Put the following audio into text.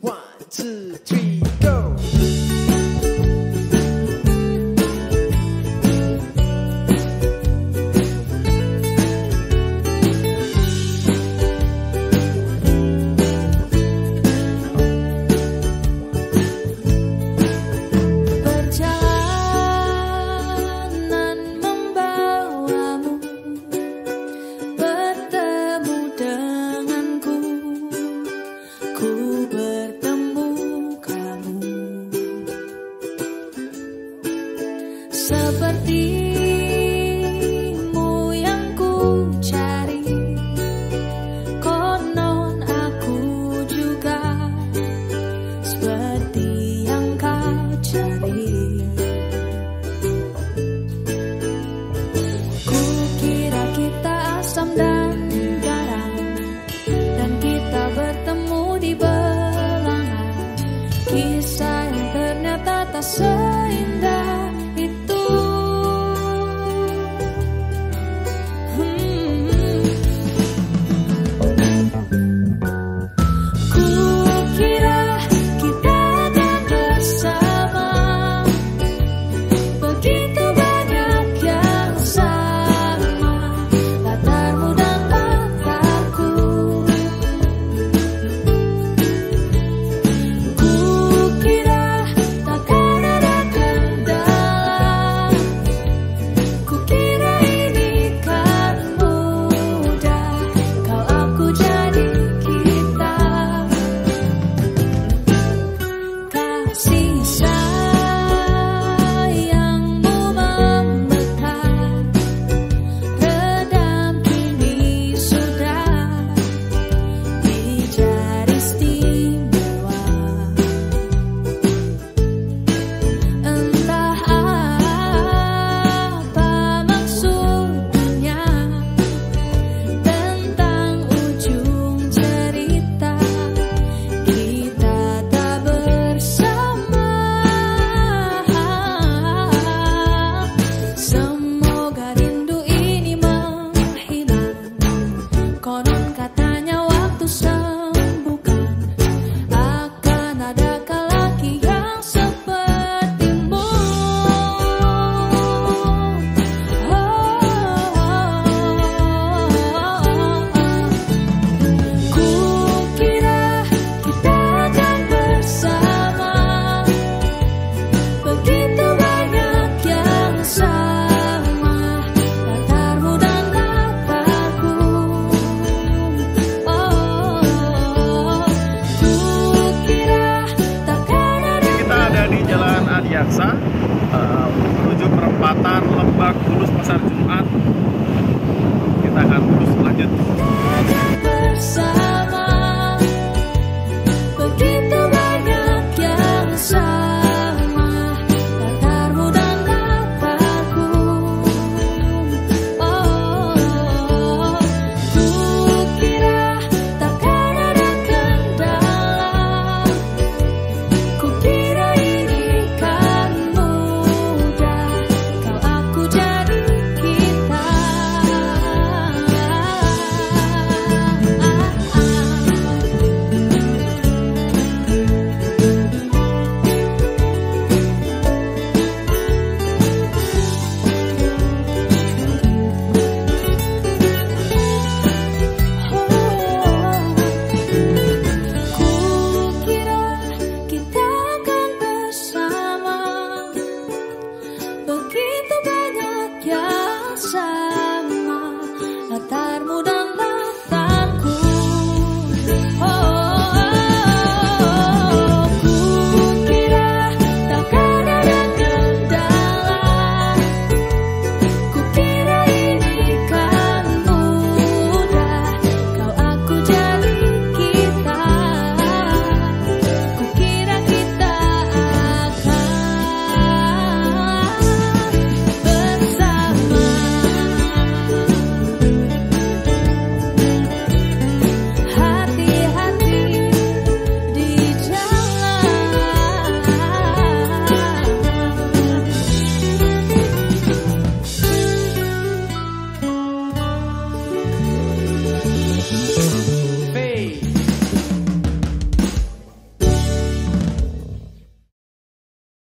One, membawamu bertemu denganku. cool. Adiaksa uh, menuju perempatan Lebak Bulus Pasar Jumat